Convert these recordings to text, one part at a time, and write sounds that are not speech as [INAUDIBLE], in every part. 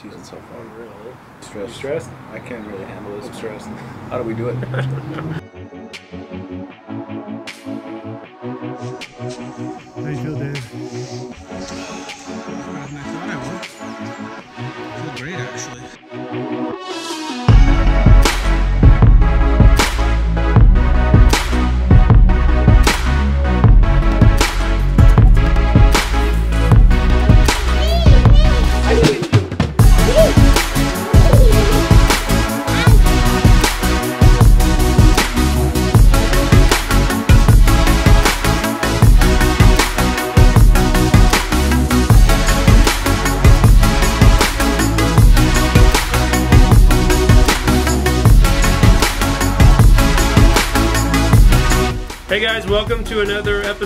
season so far. Oh, Unreal. You Stressed. stressed? I can't really handle this. I'm stressed. How do we do it? [LAUGHS]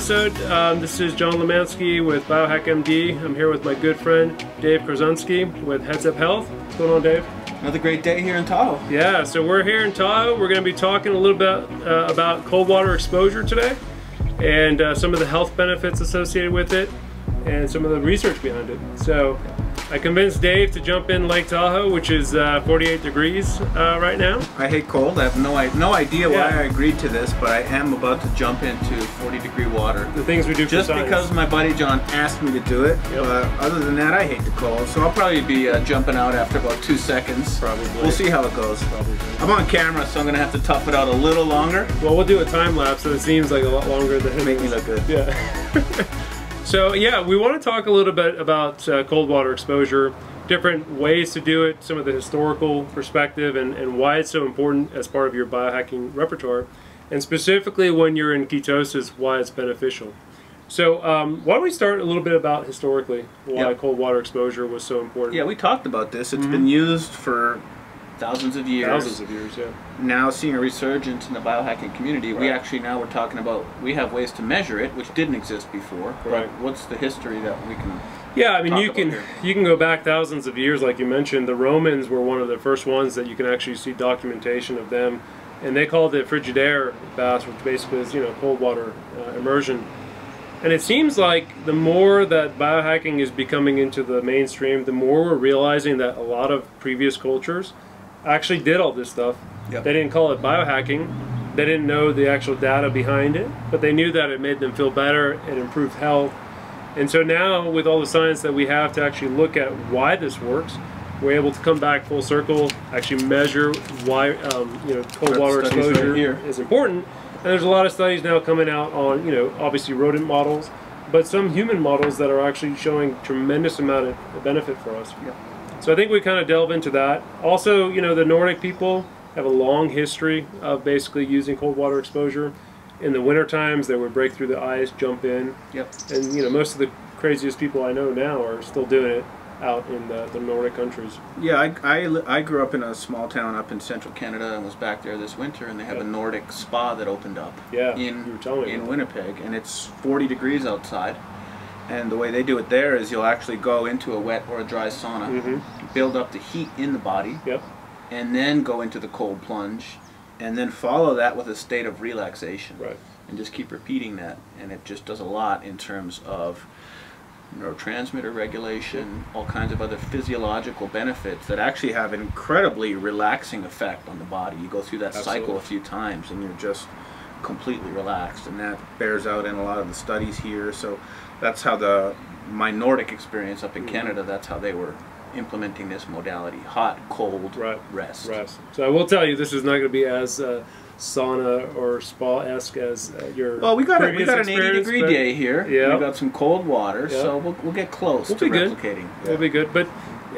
episode. Um, this is John Lemansky with Biohack MD. I'm here with my good friend Dave Korsunsky with Heads Up Health. What's going on, Dave? Another great day here in Tahoe. Yeah, so we're here in Tahoe. We're going to be talking a little bit uh, about cold water exposure today and uh, some of the health benefits associated with it and some of the research behind it. So I convinced Dave to jump in Lake Tahoe, which is uh, 48 degrees uh, right now. I hate cold. I have no, I, no idea why Yeah. I agreed to this, but I am about to jump into 40 degree water. The things we do Just because my buddy John asked me to do it, Yep. but other than that, I hate the cold. So I'll probably be uh, jumping out after about two seconds. Probably. We'll see how it goes. Probably. I'm on camera, so I'm gonna have to tough it out a little longer. Well, we'll do a time lapse, so it seems like a lot longer than it Make me look good. Yeah. [LAUGHS] so yeah, we want to talk a little bit about uh, cold water exposure, different ways to do it, some of the historical perspective, and, and why it's so important as part of your biohacking repertoire, and specifically when you're in ketosis, why it's beneficial. So um, why don't we start a little bit about historically why Yeah. cold water exposure was so important? Yeah, we talked about this. It's Mhm. been used for thousands of years. thousands of years. Yeah. now seeing a resurgence in the biohacking community, we actually now we're talking about we have ways to measure it, which didn't exist before. But Right. what's the history that we can? Yeah, I mean, you can here. you can go back thousands of years, like you mentioned. The Romans were one of the first ones that you can actually see documentation of them, and they called it Frigidaire baths, which basically is you know cold water uh, immersion. And it seems like the more that biohacking is becoming into the mainstream, the more we're realizing that a lot of previous cultures actually did all this stuff. Yep. They didn't call it biohacking. They didn't know the actual data behind it, but they knew that it made them feel better, it improved health, and so now, with all the science that we have to actually look at why this works, we're able to come back full circle, actually measure why um, you know cold water right exposure here. is important. And there's a lot of studies now coming out on you know obviously rodent models, but some human models that are actually showing tremendous amount of benefit for us. So I think we kind of delve into that. Also, you know, the Nordic people have a long history of basically using cold water exposure. In the winter times, they would break through the ice, jump in, Yep. and you know most of the craziest people I know now are still doing it out in the, the Nordic countries. Yeah, I, I, I grew up in a small town up in central Canada and was back there this winter, and they have Yeah. a Nordic spa that opened up Yeah, in you were telling me. in Winnipeg, and it's 40 degrees outside. And the way they do it there is you'll actually go into a wet or a dry sauna, Mhm. build up the heat in the body. Yep. and then go into the cold plunge, and then follow that with a state of relaxation. Right. And just keep repeating that, and it just does a lot in terms of neurotransmitter regulation, all kinds of other physiological benefits that actually have an incredibly relaxing effect on the body. You go through that cycle a few times, and you're just completely relaxed, and that bears out in a lot of the studies here. So that's how the my Nordic experience up in Mhm. Canada. That's how they were implementing this modality: hot, cold, Right. rest. Rest. So I will tell you, this is not going to be as uh, sauna or spa esque as uh, your. Well, we got a, we got an 80 degree day here. Yeah. We've got some cold water, Yeah. so we'll, we'll get close We'll to be good. replicating. We'll be good, but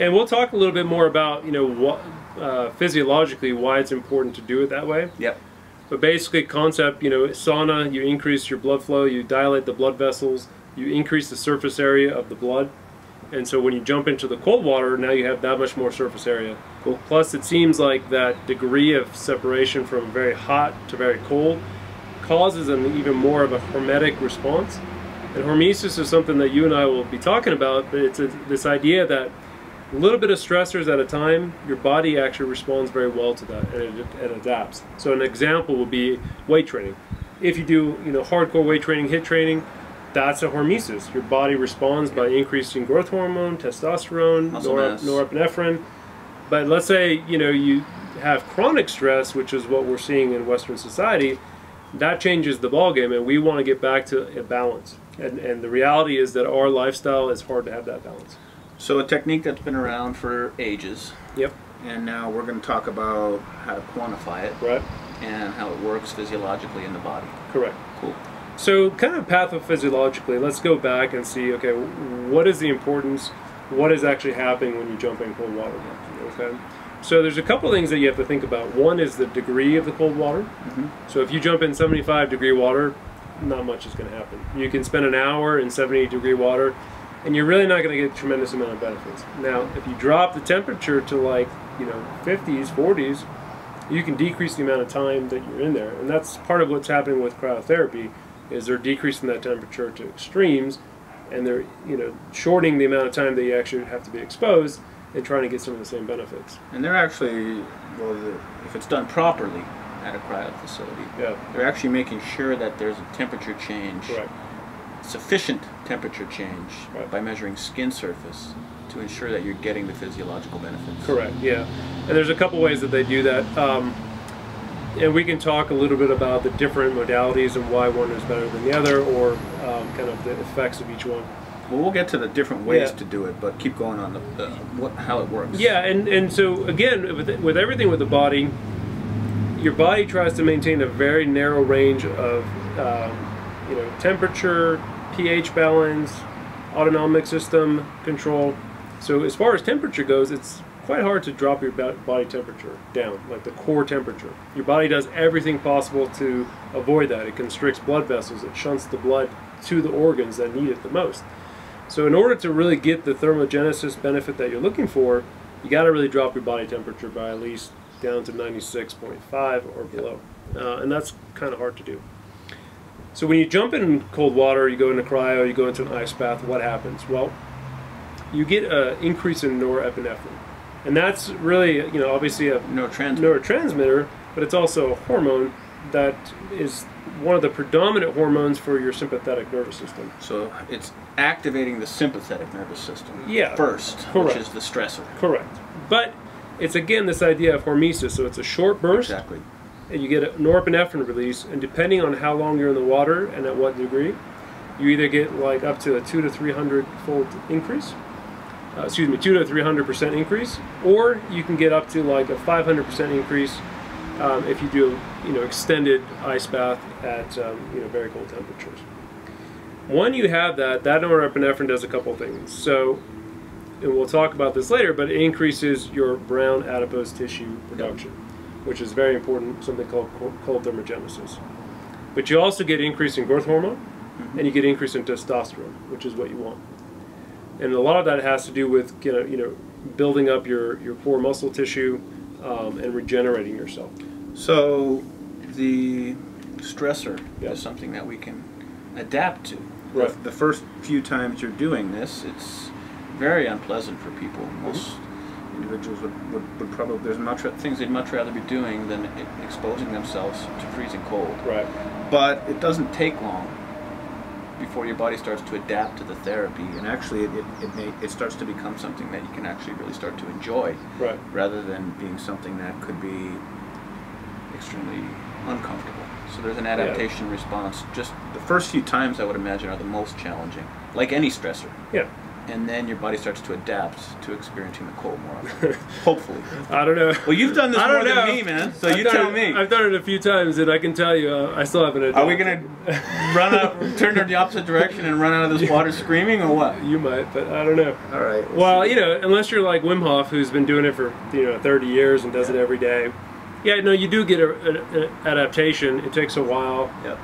and we'll talk a little bit more about you know what uh, physiologically why it's important to do it that way. Yep. But basically, concept, you know, sauna, you increase your blood flow, you dilate the blood vessels, you increase the surface area of the blood. And so when you jump into the cold water, now you have that much more surface area. Cool. Plus, it seems like that degree of separation from very hot to very cold causes an even more of a hormetic response. And hormesis is something that you and I will be talking about, but it's a, this idea that a little bit of stressors at a time, your body actually responds very well to that and it, it adapts. So an example would be weight training. If you do, you know, hardcore weight training, HIIT training, that's a hormesis. Your body responds by increasing growth hormone, testosterone, Muscle nor- mass. norepinephrine. But let's say you know you have chronic stress, which is what we're seeing in Western society. That changes the ballgame, and we want to get back to a balance. And, and the reality is that our lifestyle is hard to have that balance. So a technique that's been around for ages, Yep. and now we're going to talk about how to quantify it Right. and how it works physiologically in the body. Correct. So, kind of pathophysiologically, let's go back and see. Okay, what is the importance? What is actually happening when you jump in cold water? Okay. So there's a couple of things that you have to think about. One is the degree of the cold water. Mhm. So if you jump in 75 degree water, not much is going to happen. You can spend an hour in 70 degree water, and you're really not going to get a tremendous amount of benefits. Now, if you drop the temperature to like you know 50s, 40s, you can decrease the amount of time that you're in there, and that's part of what's happening with cryotherapy. Is they're decreasing that temperature to extremes, and they're you know shortening the amount of time that you actually have to be exposed, and trying to get some of the same benefits. And they're actually, well, if it's done properly at a cryo facility, Yeah, they're actually making sure that there's a temperature change, correct. sufficient temperature change, Right. by measuring skin surface to ensure that you're getting the physiological benefits. Correct. Yeah, and there's a couple ways that they do that. Um, and we can talk a little bit about the different modalities and why one is better than the other, or um, kind of the effects of each one. Well, we'll get to the different ways Yeah. to do it, but keep going on the, the what, how it works. Yeah, and, and so again, with, with everything with the body, your body tries to maintain a very narrow range of, um, you know, temperature, pH balance, autonomic system control. So as far as temperature goes, it's quite hard to drop your body temperature down, like the core temperature. Your body does everything possible to avoid that. It constricts blood vessels. It shunts the blood to the organs that need it the most. So in order to really get the thermogenesis benefit that you're looking for, you got to really drop your body temperature by at least down to 96.5 or below. Uh, and that's kind of hard to do. So when you jump in cold water, you go into cryo, you go into an ice bath, what happens? Well, you get an increase in norepinephrine. And that's really, you know, obviously a Neurotransmitter. neurotransmitter, but it's also a hormone that is one of the predominant hormones for your sympathetic nervous system. So it's activating the sympathetic nervous system Yeah. first, Correct. which is the stressor. Correct. But it's again this idea of hormesis. So it's a short burst, Exactly. and you get a norepinephrine release, and depending on how long you're in the water and at what degree, you either get like up to a two to three hundred fold increase. Uh, excuse me, two to three hundred percent increase, or you can get up to like a five hundred percent increase um, if you do you know extended ice bath at um, you know very cold temperatures. When you have that, that norepinephrine does a couple things. So and we'll talk about this later, but it increases your brown adipose tissue production, which is very important, something called cold thermogenesis. But you also get increase in growth hormone, and you get increase in testosterone, which is what you want. And a lot of that has to do with you know, you know building up your, your core muscle tissue um, and regenerating yourself. So the stressor Yeah. is something that we can adapt to. Right. The, the first few times you're doing this, it's very unpleasant for people. Most individuals would, would, would probably there's much things they'd much rather be doing than exposing themselves to freezing cold. Right. But it doesn't take long before your body starts to adapt to the therapy, and actually it, it, it, may, it starts to become something that you can actually really start to enjoy Right. rather than being something that could be extremely uncomfortable. So there's an adaptation response. Just the first few times I would imagine are the most challenging, like any stressor. Yeah. And then your body starts to adapt to experiencing the cold more often. [LAUGHS] Hopefully. I don't know. Well, you've done this I more don't than know. me, man. So I've you done tell it- me. I've done it a few times, and I can tell you, uh, I still haven't. Are we gonna run out, turn in the opposite direction, and run out of this water screaming, or what? You might, but I don't know. All right. Well, you know, unless you're like Wim Hof, who's been doing it for you know 30 years and does it every day. Yeah, no, you do get an adaptation. It takes a while. Yep.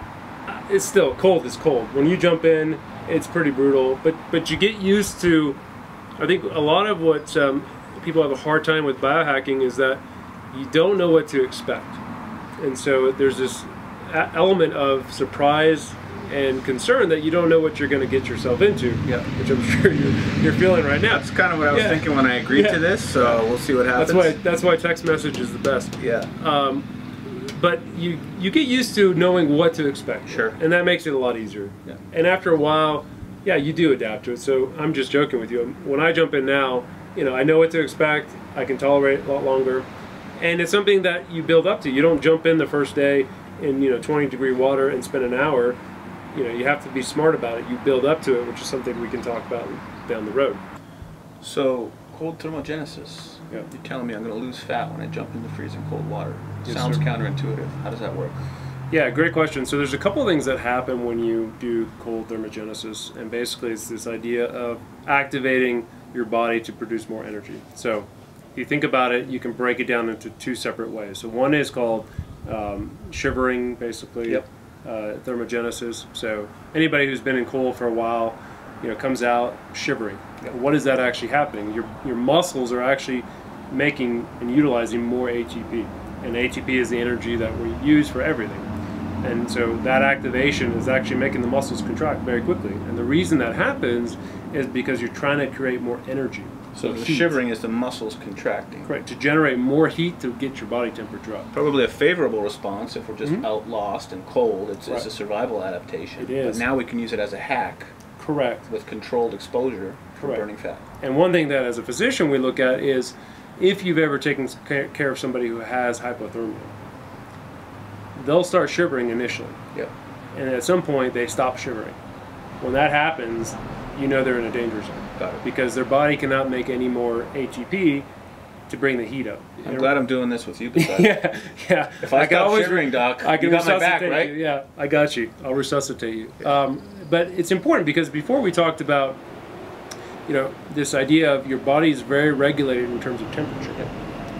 It's still cold. is cold. When you jump in, it's pretty brutal. But but you get used to. I think a lot of what um, people have a hard time with biohacking is that you don't know what to expect, and so there's this element of surprise and concern that you don't know what you're going to get yourself into. Yep. Which I'm [LAUGHS] sure you're, you're feeling right now. That's kind of what I was Yeah. thinking when I agreed Yeah. to this. So we'll see what happens. That's why that's why text message is the best. Yeah. Um, but you you get used to knowing what to expect. Sure. And that makes it a lot easier. Yeah. And after a while, yeah, you do adapt to it. So I'm just joking with you. When I jump in now, you know, I know what to expect. I can tolerate a lot longer, and it's something that you build up to. You don't jump in the first day in you know 20 degree water and spend an hour. You know, you have to be smart about it. You build up to it, which is something we can talk about down the road. So, cold thermogenesis. Yeah. You're telling me I'm going to lose fat when I jump into freezing cold water. Yes, Sounds sir. counterintuitive. How does that work? Yeah, great question. So there's a couple of things that happen when you do cold thermogenesis, and basically it's this idea of activating your body to produce more energy. So if you think about it, you can break it down into two separate ways. So one is called um, shivering, basically, Yep. uh, thermogenesis. So anybody who's been in cold for a while, you know, comes out shivering. What is that actually happening? Your your muscles are actually making and utilizing more ATP, and ATP is the energy that we use for everything. And so that activation is actually making the muscles contract very quickly. And the reason that happens is because you're trying to create more energy. So the heat. shivering is the muscles contracting. Correct. To generate more heat to get your body temperature up. Probably a favorable response if we're just Mhm. out lost and cold. It's, it's a survival adaptation. It is. But now we can use it as a hack Correct. with controlled exposure Correct. burning fat. And one thing that as a physician we look at is if you've ever taken care of somebody who has hypothermia, they'll start shivering initially. Yep. And at some point they stop shivering. When that happens, you know they're in a danger zone. Got it. because their body cannot make any more ATP to bring the heat up. I'm glad I'm doing this with you. [LAUGHS] Yeah, yeah. If I, can stop shivering, Doc, I can you got my back, right? you. Yeah, I got you. I'll resuscitate you. Um, but it's important because before we talked about, you know, this idea of your body is very regulated in terms of temperature.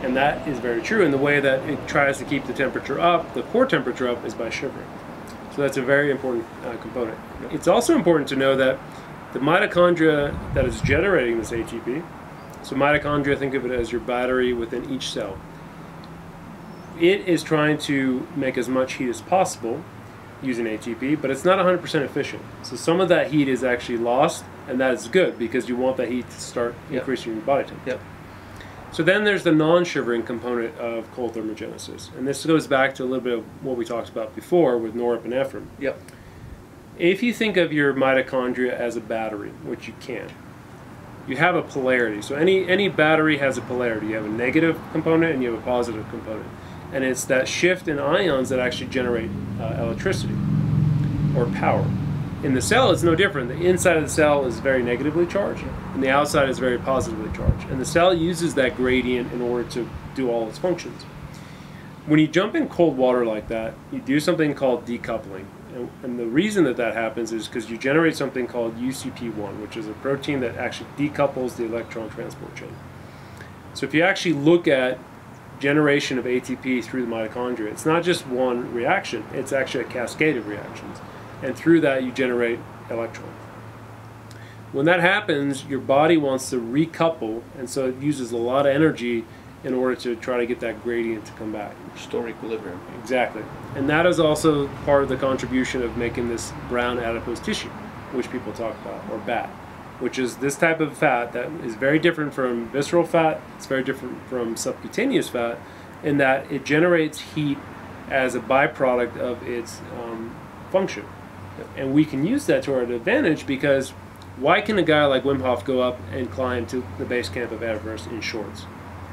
And that is very true. And the way that it tries to keep the temperature up, the core temperature up, is by shivering. So that's a very important uh, component. It's also important to know that the mitochondria that is generating this ATP, so mitochondria, think of it as your battery within each cell. It is trying to make as much heat as possible using ATP, but it's not 100% efficient. So some of that heat is actually lost, and that is good because you want that heat to start Yep. increasing your body temperature. Yep. So then there's the non-shivering component of cold thermogenesis, and this goes back to a little bit of what we talked about before with norepinephrine. Yep. If you think of your mitochondria as a battery, which you can, you have a polarity. So any any battery has a polarity. You have a negative component and you have a positive component, and it's that shift in ions that actually generate uh, electricity or power. In the cell, it's no different. The inside of the cell is very negatively charged, and the outside is very positively charged. And the cell uses that gradient in order to do all its functions. When you jump in cold water like that, you do something called decoupling. And, and the reason that that happens is because you generate something called UCP1, which is a protein that actually decouples the electron transport chain. So if you actually look at generation of ATP through the mitochondria, it's not just one reaction, it's actually a cascade of reactions. And through that, you generate electrons. When that happens, your body wants to recouple, and so it uses a lot of energy in order to try to get that gradient to come back. Restore equilibrium. Exactly. And that is also part of the contribution of making this brown adipose tissue, which people talk about, or BAT, which is this type of fat that is very different from visceral fat, it's very different from subcutaneous fat, in that it generates heat as a byproduct of its um, function. And we can use that to our advantage because why can a guy like Wim Hof go up and climb to the base camp of Everest in shorts?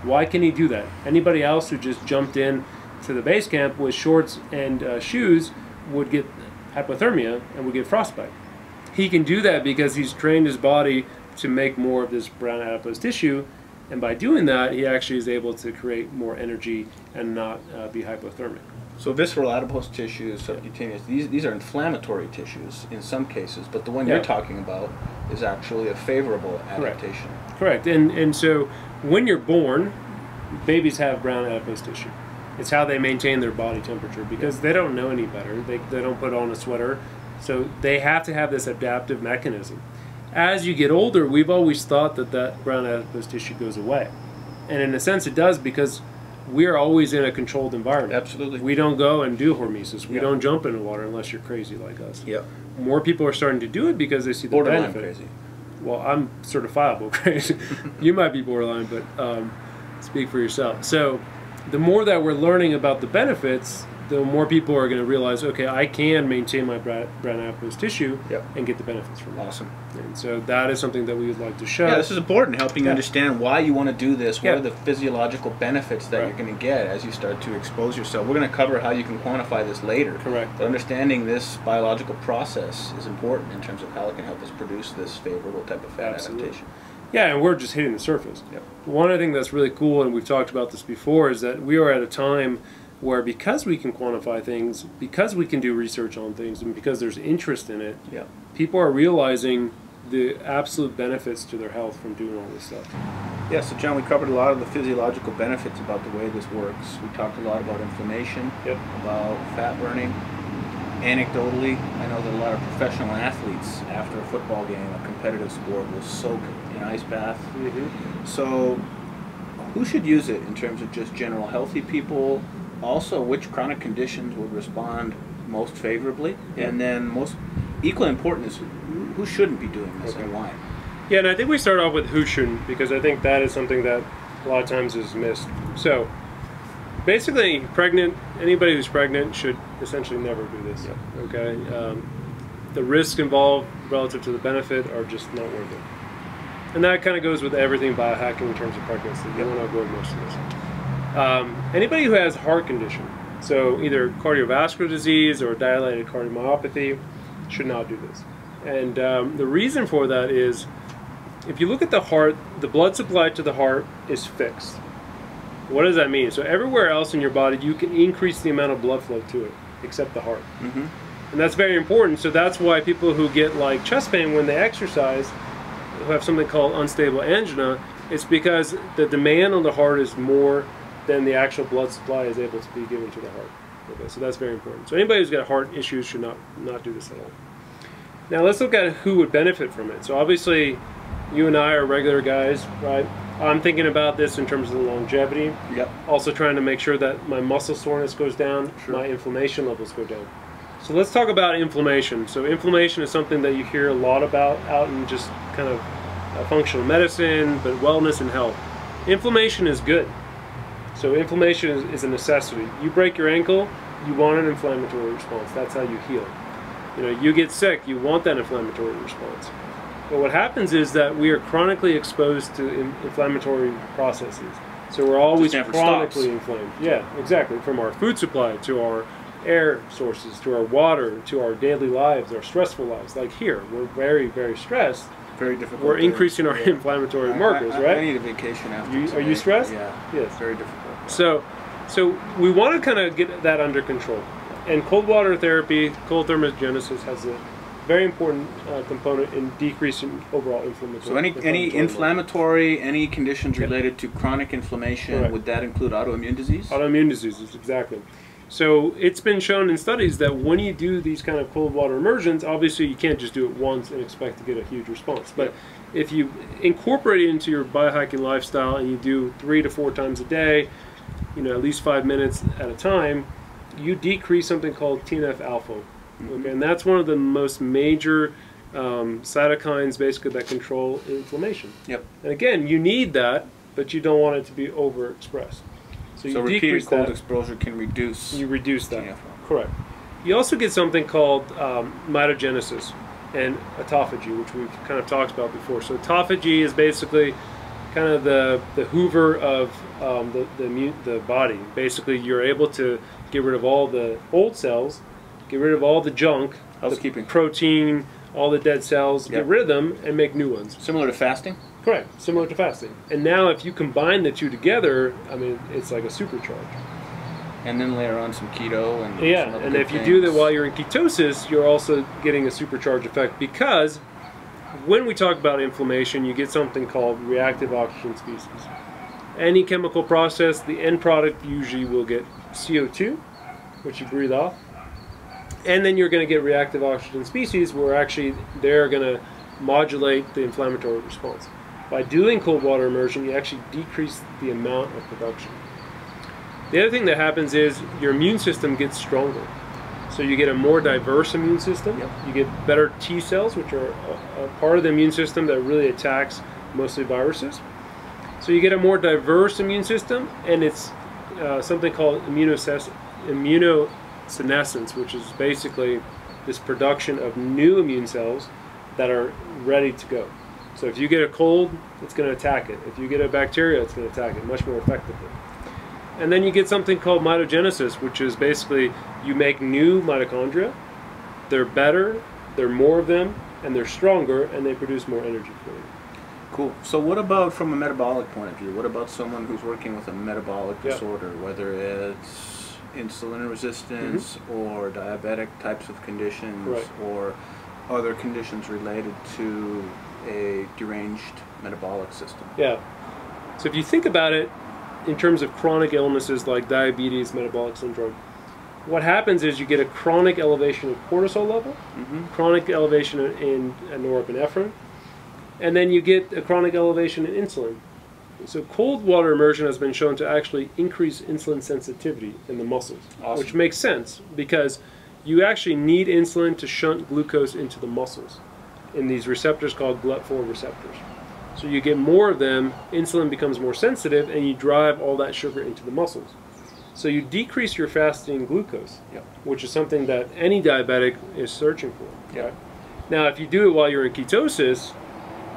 Why can he do that? Anybody else who just jumped in to the base camp with shorts and uh, shoes would get hypothermia and would get frostbite. He can do that because he's trained his body to make more of this brown adipose tissue, and by doing that, he actually is able to create more energy and not uh, be hypothermic. So visceral adipose tissues, subcutaneous, these, these are inflammatory tissues in some cases, but the one Yeah. you're talking about is actually a favorable adaptation. Correct. And and so when you're born, babies have brown adipose tissue. It's how they maintain their body temperature because they don't know any better. They, they don't put on a sweater. So they have to have this adaptive mechanism. As you get older, we've always thought that that brown adipose tissue goes away. And in a sense, it does because we're always in a controlled environment. Absolutely. We don't go and do hormesis. We Yeah. don't jump in the water unless you're crazy like us. Yep. More people are starting to do it because they see the Borderline benefit. crazy. Well, I'm certifiable [LAUGHS] crazy. [LAUGHS] you might be borderline, but um, speak for yourself. So, the more that we're learning about the benefits, the more people are going to realize, okay, I can maintain my brown brown adipose tissue Yep. and get the benefits from it. Awesome. And so that is something that we would like to show. Yeah, this is important, helping you Yeah. understand why you want to do this. What Yeah. are the physiological benefits that Right. you're going to get as you start to expose yourself? We're going to cover how you can quantify this later. Correct. But understanding this biological process is important in terms of how it can help us produce this favorable type of fat Absolutely. adaptation. Yeah, and we're just hitting the surface. Yep. One other thing that's really cool, and we've talked about this before, is that we are at a time where because we can quantify things, because we can do research on things, and because there's interest in it, Yeah. people are realizing the absolute benefits to their health from doing all this stuff. Yeah, so John, we covered a lot of the physiological benefits about the way this works. We talked a lot about inflammation, Yep. about fat burning. Anecdotally, I know that a lot of professional athletes, after a football game, a competitive sport, will soak in ice bath. Mm-hmm. So, who should use it in terms of just general healthy people? Also, which chronic conditions would respond most favorably? And then, most equally important is who shouldn't be doing this and why? Yeah, and I think we start off with who shouldn't because I think that is something that a lot of times is missed. So, basically, pregnant anybody who's pregnant should essentially never do this. Yep. Okay, um, the risk involved relative to the benefit are just not worth it. And that kind of goes with everything biohacking in terms of pregnancy. You don't want to avoid most of this. Um, anybody who has heart condition, so either cardiovascular disease or dilated cardiomyopathy, should not do this. And um, the reason for that is if you look at the heart, the blood supply to the heart is fixed. What does that mean? So everywhere else in your body, you can increase the amount of blood flow to it, except the heart. Mm-hmm. And that's very important. So that's why people who get like chest pain when they exercise, who have something called unstable angina, it's because the demand on the heart is more than the actual blood supply is able to be given to the heart. Okay, so that's very important. So anybody who's got heart issues should not not do this at all. Now let's look at who would benefit from it. So obviously, you and I are regular guys, right? I'm thinking about this in terms of the longevity. Yep. Also trying to make sure that my muscle soreness goes down, Sure. my inflammation levels go down. So let's talk about inflammation. So inflammation is something that you hear a lot about out in just kind of uh, functional medicine, but wellness and health. Inflammation is good. So inflammation is, is a necessity. You break your ankle, you want an inflammatory response. That's how you heal. You know, you get sick, you want that inflammatory response. But what happens is that we are chronically exposed to in, inflammatory processes. So we're always chronically stops. inflamed. Yeah, exactly. From our food supply to our air sources to our water to our daily lives, our stressful lives. Like here, we're very, very stressed. Very difficult. We're increasing our yeah. inflammatory I- markers, I, I, right? I need a vacation after. You- are you stressed? Yeah. Yes. Very difficult. So, so we want to kind of get that under control. And cold water therapy, cold thermogenesis, has a very important uh, component in decreasing overall inflammation. So any any inflammatory, any conditions Yeah. related to chronic inflammation, Correct. would that include autoimmune disease? autoimmune diseases, exactly. So it's been shown in studies that when you do these kind of cold water immersions, obviously you can't just do it once and expect to get a huge response. But if you incorporate it into your biohacking lifestyle and you do three to four times a day, you know, at least five minutes at a time, you decrease something called TNF alpha. Okay, and that's one of the most major um, cytokines, basically, that control inflammation. Yep. And again, you need that, but you don't want it to be overexpressed. So you So repeated decrease cold that. exposure can reduce. You reduce that. TNF. Correct. You also get something called um, mitogenesis and autophagy, which we've kind of talked about before. So autophagy is basically kind of the, the hoover of um, the, the, the body. Basically, you're able to get rid of all the old cells, get rid of all the junk, Housekeeping. the protein, all the dead cells, Yep. get rid of them, and make new ones. Similar to fasting. Correct. Similar to fasting. And now, if you combine the two together, I mean, it's like a supercharge. And then layer on some keto and Yeah, and if you do that while you're in ketosis, you're also getting a supercharge effect because when we talk about inflammation, you get something called reactive oxygen species. Any chemical process, the end product usually will get CO2, which you breathe off, and then you're going to get reactive oxygen species where actually they're going to modulate the inflammatory response. By doing cold water immersion, you actually decrease the amount of production. The other thing that happens is your immune system gets stronger. So you get a more diverse immune system. Yep. You get better T cells, which are a, a part of the immune system that really attacks mostly viruses. So you get a more diverse immune system, and it's uh, something called immunosenescence, which is basically this production of new immune cells that are ready to go. So if you get a cold, it's going to attack it. If you get a bacteria, it's going to attack it much more effectively. And then you get something called mitogenesis, which is basically you make new mitochondria. They're better, there are more of them, and they're stronger, and they produce more energy for you. Cool. So what about from a metabolic point of view? What about someone who's working with a metabolic Yeah. disorder, whether it's insulin resistance or diabetic types of conditions. Right. or other conditions related to a deranged metabolic system? Yeah. So if you think about it in terms of chronic illnesses like diabetes, metabolic syndrome, what happens is you get a chronic elevation of cortisol level, Mm-hmm. chronic elevation in in norepinephrine, and then you get a chronic elevation in insulin. So cold water immersion has been shown to actually increase insulin sensitivity in the muscles, Awesome. which makes sense because you actually need insulin to shunt glucose into the muscles in these receptors called GLUT4 receptors. So you get more of them, insulin becomes more sensitive, and you drive all that sugar into the muscles. So you decrease your fasting glucose, Yep. which is something that any diabetic is searching for. Yep. right? Now, if you do it while you're in ketosis,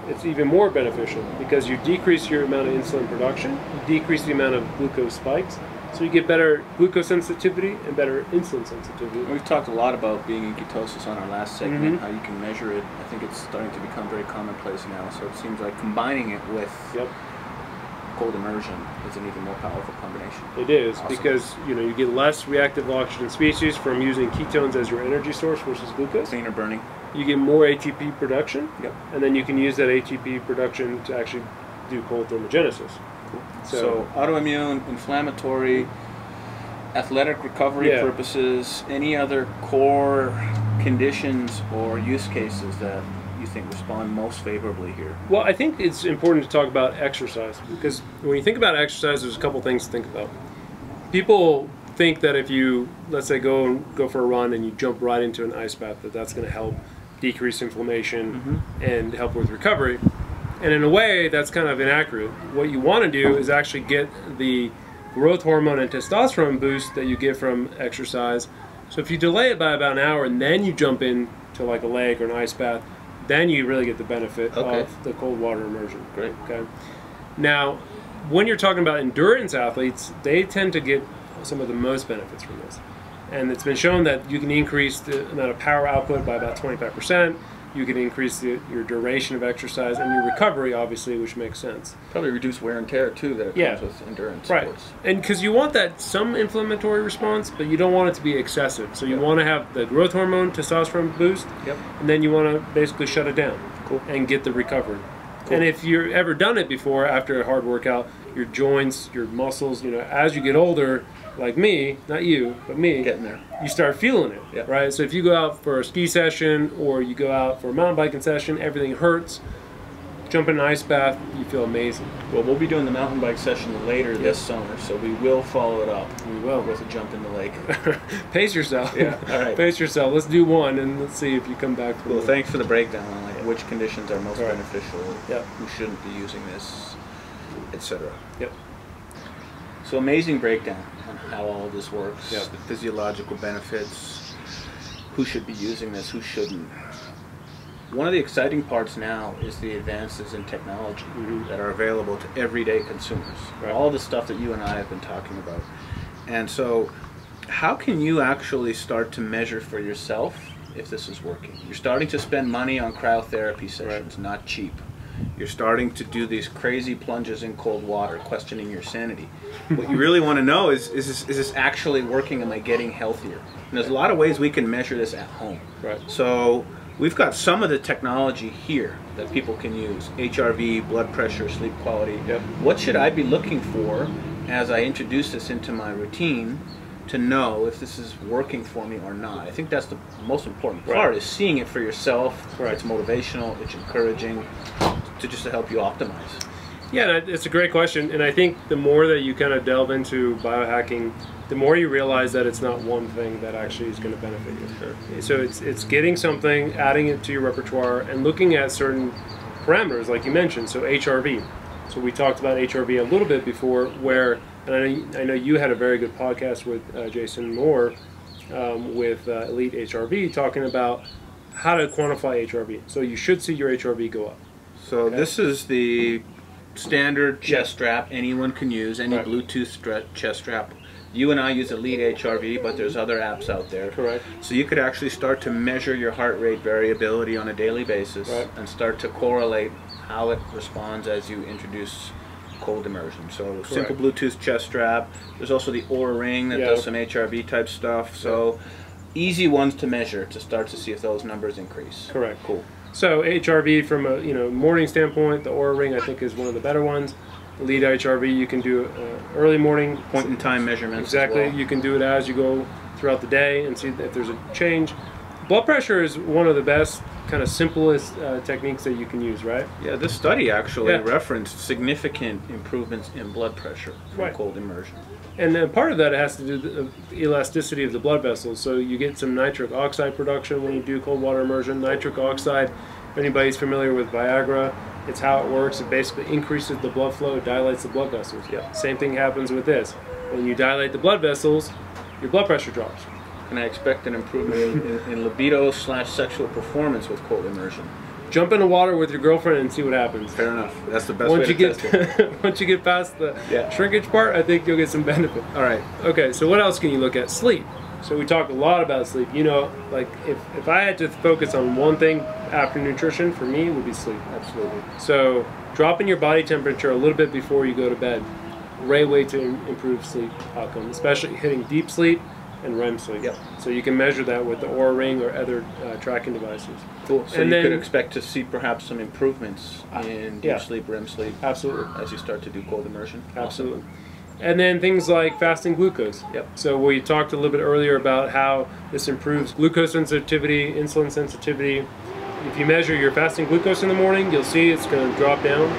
it's even more beneficial because you decrease your amount of insulin production, you decrease the amount of glucose spikes, so you get better glucose sensitivity and better insulin sensitivity. We've talked a lot about being in ketosis on our last segment, Mhm. how you can measure it. I think it's starting to become very commonplace now. So it seems like combining it with Yep, cold immersion is an even more powerful combination. it is Awesome. because you know you get less reactive oxygen species from using ketones as your energy source versus glucose. Cleaner burning. You get more ATP production, Yep. and then you can use that ATP production to actually do cold thermogenesis. So, So- autoimmune, inflammatory, athletic recovery Yeah. purposes, any other core conditions or use cases that think respond most favorably here? Well, I think it's important to talk about exercise because when you think about exercise, there's a couple things to think about. People think that if you, let's say, go and go for a run and you jump right into an ice bath, that that's going to help decrease inflammation mm-hmm. and help with recovery. And in a way, that's kind of inaccurate. What you want to do is actually get the growth hormone and testosterone boost that you get from exercise. So if you delay it by about an hour and then you jump in to like a lake or an ice bath, then you really get the benefit Okay. of the cold water immersion. Great. Okay. Now, when you're talking about endurance athletes, they tend to get some of the most benefits from this. And it's been shown that you can increase the amount of power output by about 25%. You can increase the, your duration of exercise and your recovery, obviously, which makes sense. Probably reduce wear and tear too that it Yeah. comes with endurance Right. sports. And because you want that some inflammatory response, but you don't want it to be excessive. So you Yep. want to have the growth hormone, testosterone boost, Yep. and then you want to basically shut it down Cool. and get the recovery. Cool. And if you've ever done it before after a hard workout, your joints, your muscles, you know, as you get older, like me, not you, but me, Getting there. you start feeling it, Yep. right? So if you go out for a ski session or you go out for a mountain biking session, everything hurts. Jump in an ice bath, you feel amazing. Well, we'll be doing the mountain bike session later this summer, so we will follow it up We will. with a jump in the lake. [LAUGHS] Pace yourself. Yeah, all right. [LAUGHS] Pace yourself. Let's do one and let's see if you come back. Well, thanks for the breakdown on like which conditions are most Right. beneficial, Yeah. who shouldn't be using this, etc. Yep. So amazing breakdown on how all this works, Yep. the physiological benefits, who should be using this, who shouldn't. One of the exciting parts now is the advances in technology Mhm. that are available to everyday consumers. Right. All the stuff that you and I have been talking about. And so, how can you actually start to measure for yourself if this is working? You're starting to spend money on cryotherapy sessions, not cheap. You're starting to do these crazy plunges in cold water, questioning your sanity. what you really want to know is is this, is this actually working? Am I getting healthier? And there's a lot of ways we can measure this at home. Right. So we've got some of the technology here that people can use HRV, blood pressure, sleep quality. Yep. What should I be looking for as I introduce this into my routine to know if this is working for me or not? I think that's the most important Right. part is seeing it for yourself. Right. It's motivational, it's encouraging to just to help you optimize. Yeah, it's a great question, and I think the more that you kind of delve into biohacking, the more you realize that it's not one thing that actually is going to benefit you. So it's it's getting something, adding it to your repertoire, and looking at certain parameters, like you mentioned. So HRV. So we talked about HRV a little bit before, where and I know, I know you had a very good podcast with uh, Jason Moore um, with uh, Elite HRV talking about how to quantify HRV. So you should see your HRV go up. So Okay. this is the standard chest strap anyone can use, any Right. Bluetooth chest strap. You and I use Elite HRV, but there's other apps out there. Correct. So you could actually start to measure your heart rate variability on a daily basis Right. and start to correlate how it responds as you introduce cold immersion. So simple Bluetooth chest strap. There's also the Oura Ring that Yeah. does some HRV type stuff. So easy ones to measure to start to see if those numbers increase. Correct. Cool. So HRV from a you know morning standpoint, the Oura Ring I think is one of the better ones. Elite HRV you can do uh, early morning. Point in time measurements. as Exactly. well. You can do it as you go throughout the day and see if there's a change. Blood pressure is one of the best, kind of simplest uh, techniques that you can use, right? Yeah, this study actually Yeah. referenced significant improvements in blood pressure from Right. cold immersion. And then part of that has to do with the elasticity of the blood vessels. So you get some nitric oxide production when you do cold water immersion. Nitric oxide, if anybody's familiar with Viagra, it's how it works. It basically increases the blood flow, dilates the blood vessels. Yeah. Same thing happens with this. When you dilate the blood vessels, your blood pressure drops. Can I expect an improvement in, in, in libido slash sexual performance with cold immersion? Jump in the water with your girlfriend and see what happens. Fair enough. That's the best Once way you to get test it. [LAUGHS] once you get past the Yeah. shrinkage part, I think you'll get some benefit. All right. Okay, so what else can you look at? Sleep. So we talk a lot about sleep. You know, like if, if I had to focus on one thing after nutrition, for me, it would be sleep. Absolutely. So dropping your body temperature a little bit before you go to bed, great way to improve sleep outcome, especially hitting deep sleep and REM sleep. Yep. So you can measure that with the Oura Ring or other uh, tracking devices. Cool. So And you then- could expect to see perhaps some improvements in deep yeah. sleep, REM sleep, Absolutely. as you start to do cold immersion. Awesome. Absolutely. And then things like fasting glucose. Yep. So we talked a little bit earlier about how this improves glucose sensitivity, insulin sensitivity. If you measure your fasting glucose in the morning, you'll see it's going to drop down.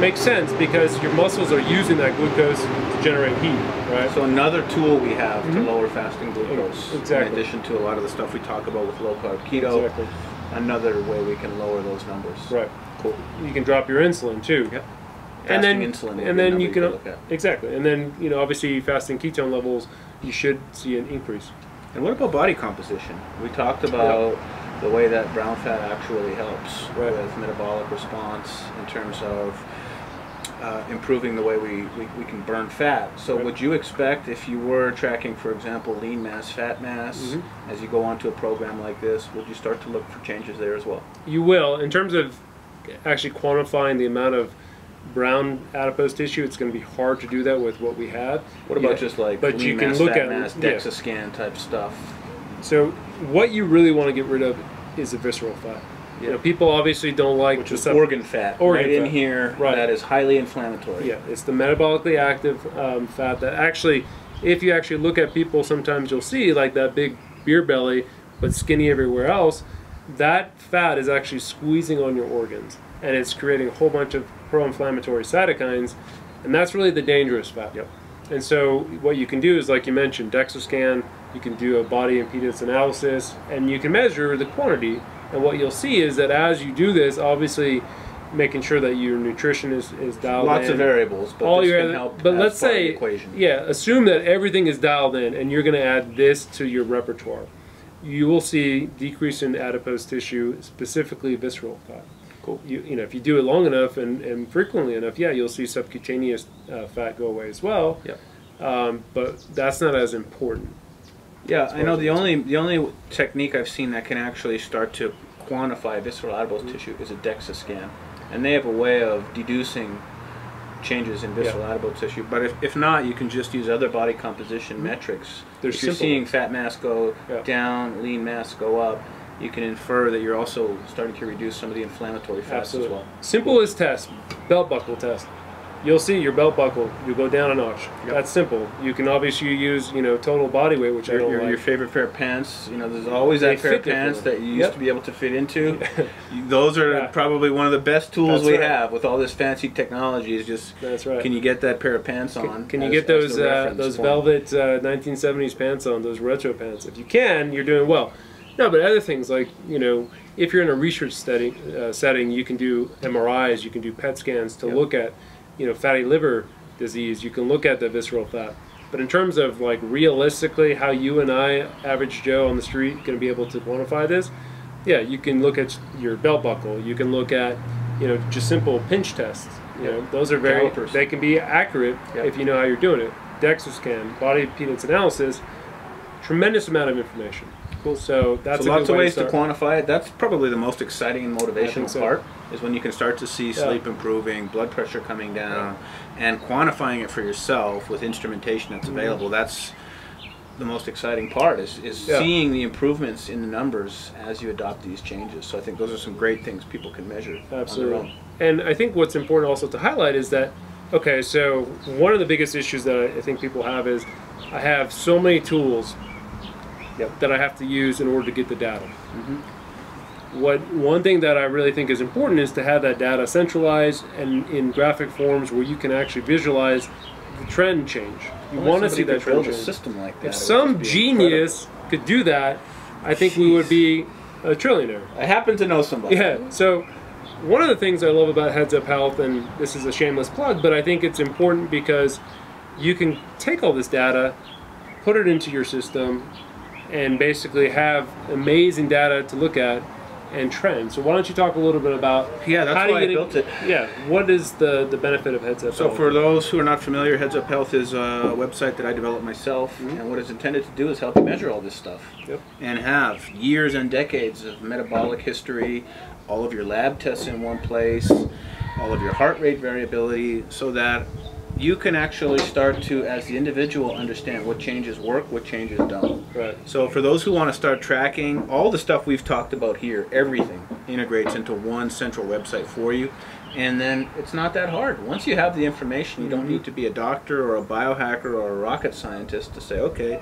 Makes sense because your muscles are using that glucose generate heat, right? So another tool we have to lower fasting glucose, Mm-hmm. Exactly. in addition to a lot of the stuff we talk about with low carb keto, Exactly. another way we can lower those numbers. Right. Cool. You can drop your insulin too. Yep. and then insulin and then you can look at. exactly and then you know obviously fasting ketone levels you should see an increase And what about body composition? We talked about the way that brown fat actually helps Right. with metabolic response in terms of uh, improving the way we, we, we can burn fat. So Right. would you expect if you were tracking, for example, lean mass, fat mass, Mhm. as you go onto a program like this, would you start to look for changes there as well? You will. In terms of actually quantifying the amount of brown adipose tissue, it's going to be hard to do that with what we have. What about Yeah, just like but lean you can mass, look fat at mass, yeah. DEXA scan type stuff? So what you really want to get rid of is the visceral fat. You know, people obviously don't like Which the is organ fat, Organ right in here, Right. that is highly inflammatory. Yeah, it's the metabolically active um, fat that actually, if you actually look at people, sometimes you'll see like that big beer belly, but skinny everywhere else. That fat is actually squeezing on your organs, and it's creating a whole bunch of pro-inflammatory cytokines, and that's really the dangerous fat. Yep. And so, what you can do is, like you mentioned, DEXA scan. You can do a body impedance analysis, and you can measure the quantity. And what you'll see is that as you do this, obviously, making sure that your nutrition is, is dialed Lots in Lots of variables, but all your other- help but let's part of the say equation. yeah assume that everything is dialed in and you're going to add this to your repertoire you will see decrease in adipose tissue specifically visceral fat Cool. you, you know if you do it long enough and, and frequently enough yeah you'll see subcutaneous uh, fat go away as well Yep. um, but that's not as important Yeah, I know the only the only technique I've seen that can actually start to quantify visceral adipose Mm-hmm. tissue is a DEXA scan, and they have a way of deducing changes in visceral adipose tissue. But if, if not, you can just use other body composition metrics. Mm-hmm. They're if you're seeing fat mass go Yeah. down, lean mass go up, you can infer that you're also starting to reduce some of the inflammatory fats absolutely as well. simplest test belt buckle test you'll see your belt buckle you go down a notch Yep. that's simple you can obviously use you know total body weight which i Your, don't your, like your favorite pair of pants, you know, there's always They that pair of pants that you used Yep. to be able to fit into. [LAUGHS] Those are Yeah. probably one of the best tools That's we right. have with all this fancy technology. Is just That's right. can you get that pair of pants on? Can, can you get those uh, those point? velvet uh, 1970s pants on, those retro pants? If you can, you're doing well. No, but other things like you know, if you're in a research setting, uh, setting, you can do MRIs, you can do PET scans to Yep. look at you know, fatty liver disease, you can look at the visceral fat. But in terms of like realistically, how you and I, average Joe on the street, going to be able to quantify this, yeah, you can look at your belt buckle. You can look at, you know, just simple pinch tests. You know, those are very Calipers. they can be accurate if you know how you're doing it. DEXA scan, body impedance analysis, tremendous amount of information. Cool. So that's so a lots good of way ways to start. quantify it. That's probably the most exciting and motivational so. part is when you can start to see sleep improving, blood pressure coming down, and quantifying it for yourself with instrumentation that's Mm-hmm. available. That's the most exciting part is, is Yeah. seeing the improvements in the numbers as you adopt these changes. So I think those are some great things people can measure Absolutely. And I think what's important also to highlight is that, okay, so one of the biggest issues that I think people have is I have so many tools Yep. that I have to use in order to get the data. Mm-hmm. What one thing that I really think is important is to have that data centralized and in graphic forms where you can actually visualize the trend change. You Well, want to see that could build trend a change. system like that. If some be incredible. genius could do that, I think we would be a trillionaire. I happen to know somebody. Yeah. So one of the things I love about Heads Up Health, and this is a shameless plug, but I think it's important because you can take all this data, put it into your system, and basically have amazing data to look at and trends. So why don't you talk a little bit about Yeah, that's how why you I get built it. Yeah. What is the the benefit of Heads Up So Health? for those who are not familiar, Heads Up Health is a website that I developed myself, mm-hmm. and what it's intended to do is help you measure all this stuff, Yep. and have years and decades of metabolic history, all of your lab tests in one place, all of your heart rate variability, so that you can actually start to, as the individual, understand what changes work, what changes don't. right. So for those who want to start tracking, all the stuff we've talked about here, everything integrates into one central website for you. And then it's not that hard. Once you have the information, you don't mm-hmm. need to be a doctor or a biohacker or a rocket scientist to say, okay,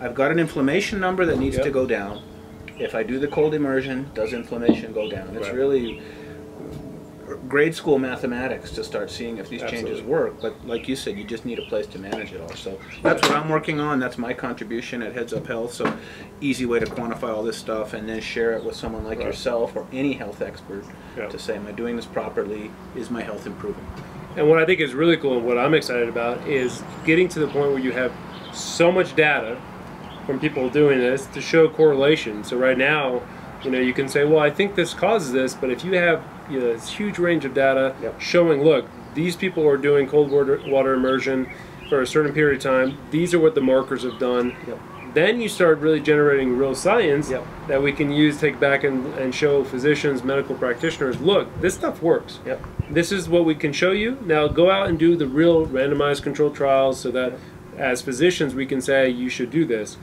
I've got an inflammation number that needs Yep. to go down. If I do the cold immersion, does inflammation go down? It's Right. really grade school mathematics to start seeing if these changes work. But like you said, you just need a place to manage it all. So that's what I'm working on. That's my contribution at Heads Up Health. So easy way to quantify all this stuff and then share it with someone like Right. yourself or any health expert Yeah. to say, am I doing this properly? Is my health improving? And what I think is really cool and what I'm excited about is getting to the point where you have so much data from people doing this to show correlation. So right now, you know, you can say, well, I think this causes this, but if you have you know, this huge range of data Yep. showing, look, these people are doing cold water, water immersion for a certain period of time. These are what the markers have done. Yep. Then you start really generating real science Yep. that we can use, take back and, and show physicians, medical practitioners, look, this stuff works Yep. this is what we can show you. Now go out and do the real randomized controlled trials so that as physicians we can say you should do this.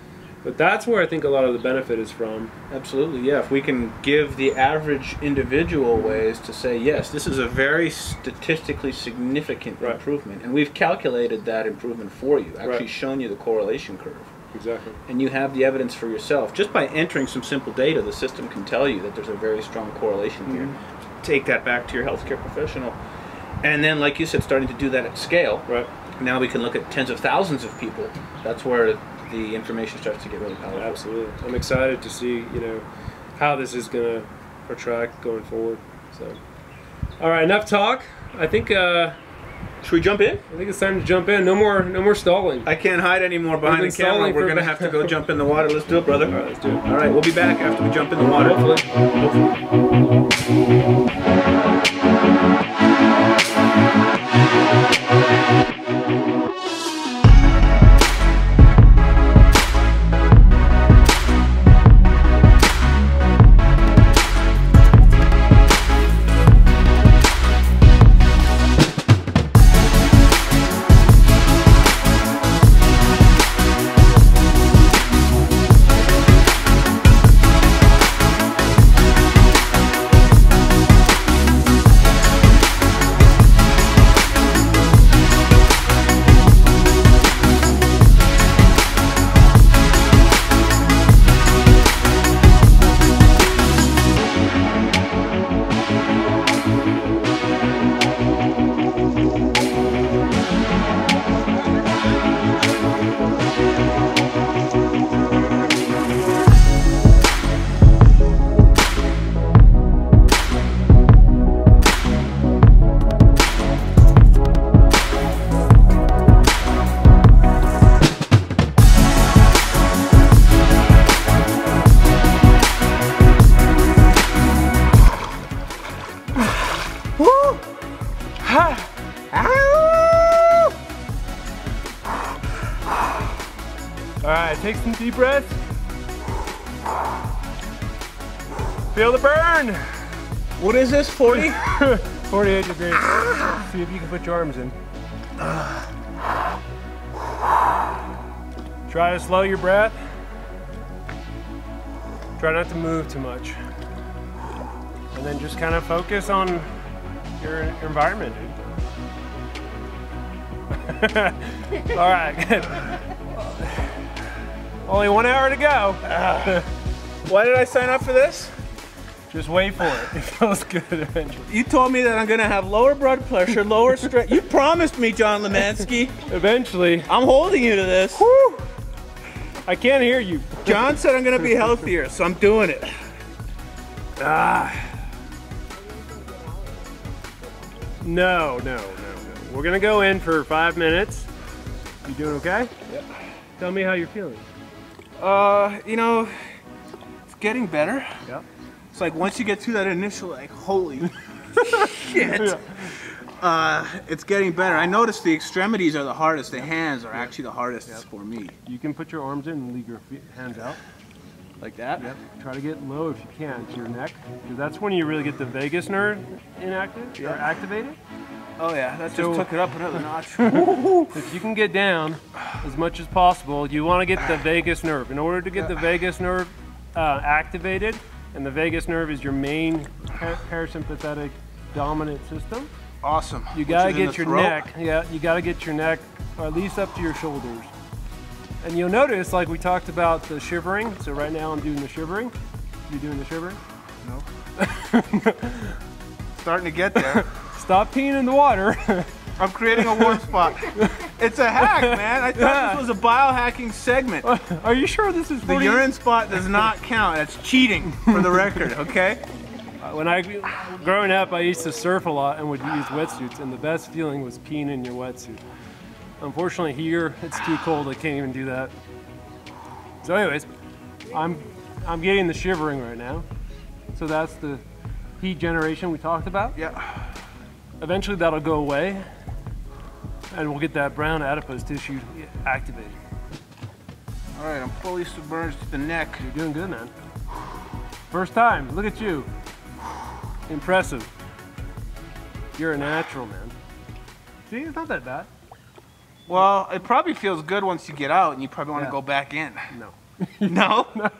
But that's where I think a lot of the benefit is from. Absolutely, yeah. If we can give the average individual ways to say, yes, this is a very statistically significant Right. improvement, and we've calculated that improvement for you, actually Right. shown you the correlation curve. Exactly. and you have the evidence for yourself. Just by entering some simple data, the system can tell you that there's a very strong correlation here. Mm-hmm. Take that back to your healthcare professional. And then, like you said, starting to do that at scale. Right. Now we can look at tens of thousands of people. That's where the information starts to get really powerful. Absolutely. I'm excited to see, you know, how this is going to attract going forward. So All right, enough talk. I think uh Should we jump in? I think it's time to jump in. No more no more stalling. I can't hide anymore behind the camera. We're going to have to go [LAUGHS] jump in the water. Let's do it, brother. All right, let's do it. All right, we'll be back after we jump in the water. Hopefully. All deep breath. Feel the burn. What is this, 40? [LAUGHS] 48 degrees. See if you can put your arms in. Try to slow your breath. Try not to move too much. And then just kind of focus on your, your environment, dude. [LAUGHS] All right, [LAUGHS] good. Only one hour to go. [LAUGHS] Why did I sign up for this? Just wait for it. It feels good eventually. You told me that I'm gonna have lower blood pressure, lower stress. you promised me, John Lemansky. Eventually. I'm holding you to this. I can't hear you. John said I'm gonna be healthier, so I'm doing it. Ah. No, no, no, no. We're gonna go in for five minutes. You doing okay? Yep. Tell me how you're feeling. Uh, you know, it's getting better. Yeah. It's like once you get to that initial, like, holy [LAUGHS] shit. Uh, it's getting better. I noticed the extremities are the hardest. The hands are actually the hardest for me. You can put your arms in and leave your feet, hands out. Like that? Yep. Try to get low if you can to your neck, because that's when you really get the vagus nerve inactive or activated. Oh yeah, that just took it up another notch. [LAUGHS] If you can get down as much as possible, you want to get the vagus nerve. In order to get the vagus nerve uh, activated, and the vagus nerve is your main par- parasympathetic dominant system, awesome. you gotta get your throat. neck. Yeah, you gotta get your neck at least up to your shoulders. And you'll notice, like we talked about the shivering. So right now I'm doing the shivering. You doing the shivering? No. [LAUGHS] Starting to get there. [LAUGHS] Stop peeing in the water. [LAUGHS] I'm creating a warm spot. It's a hack, [LAUGHS] man. I thought this was a biohacking segment. Are you sure this is The urine spot does not count. That's cheating for the record, okay? Uh, When I growing up, I used to surf a lot and would use wetsuits, and the best feeling was peeing in your wetsuit. Unfortunately, here it's too cold. I can't even do that. So, anyways, I'm I'm getting the shivering right now. So that's the heat generation we talked about. Yeah. Eventually, that'll go away, and we'll get that brown adipose tissue activated. All right, I'm fully submerged to the neck. You're doing good, man. First time. Look at you. Impressive. You're a natural, man. See, it's not that bad. Well, it probably feels good once you get out, and you probably want to go back in. No. [LAUGHS] No? [LAUGHS]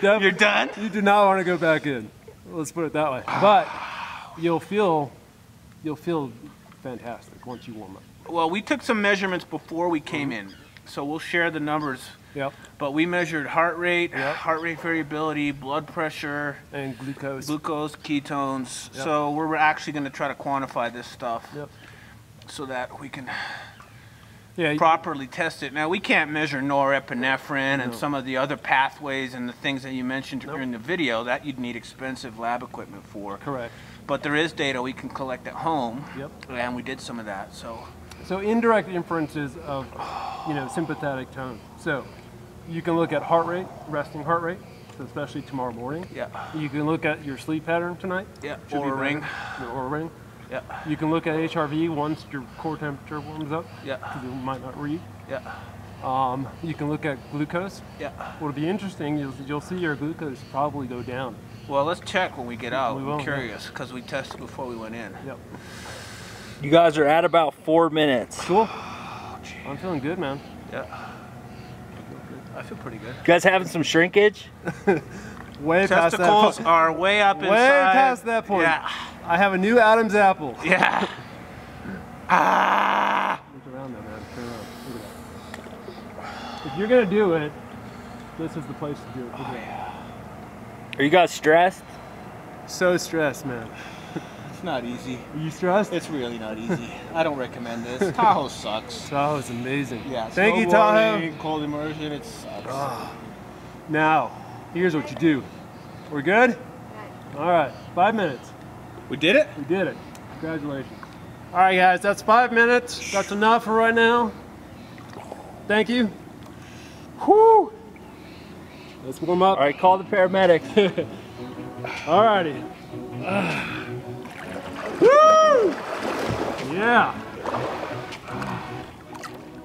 Def- You're done? You do not want to go back in. Let's put it that way. But you'll feel, you'll feel fantastic once you warm up. Well, we took some measurements before we came in, so we'll share the numbers. Yep. But we measured heart rate, Yep. heart rate variability, blood pressure, And glucose. glucose, ketones. Yep. So we're actually going to try to quantify this stuff Yep. so that we can Yeah. properly test it. Now we can't measure norepinephrine and some of the other pathways and the things that you mentioned Nope. during the video that you'd need expensive lab equipment for. Correct. But there is data we can collect at home. Yep. And we did some of that. So So indirect inferences of, you know, sympathetic tone. So you can look at heart rate, resting heart rate, so especially tomorrow morning. yeah, You can look at your sleep pattern tonight. yeah. Should Oura ring. Your Oura ring. Yeah, You can look at HRV once your core temperature warms up. yeah, because It might not read. yeah, Um, you can look at glucose. yeah. What'll be interesting is you'll see your glucose probably go down. Well, let's check when we get out. We I'm curious because we tested before we went in. Yep. You guys are at about four minutes. Cool. I'm feeling good, man. Yeah. I feel pretty good. You guys having some shrinkage? [LAUGHS] Way past that Testicles point. are way up Way inside. past that point. Yeah. I have a new Adam's apple. [LAUGHS] Yeah. ah. Look around there, man. Turn around. Look at that. If you're gonna do it, this is the place to do it. Look at that. Are you guys stressed? So stressed, man. [LAUGHS] It's not easy. Are you stressed? It's really not easy. [LAUGHS] I don't recommend this. Tahoe sucks. Tahoe is amazing. Yeah. Thank you, Tahoe. Cold immersion. It sucks. Ah. Now, here's what you do. We're good? All right, five minutes. We did it. We did it. Congratulations. All right, guys, that's five minutes. That's enough for right now. Thank you. Whoo! Let's warm up. All right, call the paramedics. [LAUGHS] All righty. Woo! Yeah.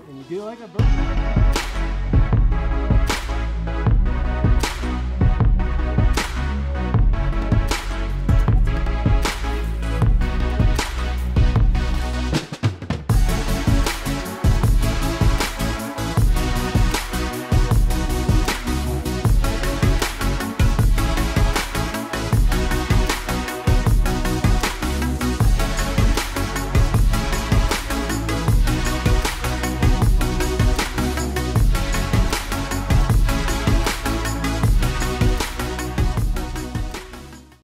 And you do like a bird.